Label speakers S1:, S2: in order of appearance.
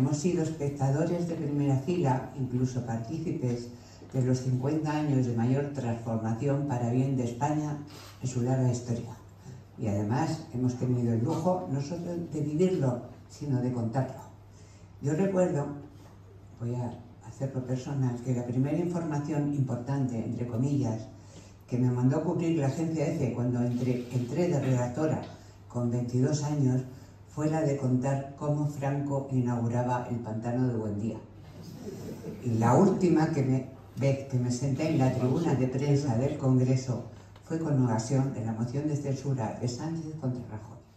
S1: hemos sido espectadores de primera fila, incluso partícipes de los 50 años de mayor transformación para bien de España en su larga historia. Y además hemos tenido el lujo no solo de vivirlo, sino de contarlo. Yo recuerdo, voy a hacerlo personal, que la primera información importante, entre comillas, que me mandó a cubrir la agencia EFE cuando entré, entré de redactora con 22 años fue la de contar cómo Franco inauguraba el pantano de Buendía. Y la última que me, vez que me senté en la tribuna de prensa del Congreso fue con ocasión de la moción de censura de Sánchez contra Rajoy.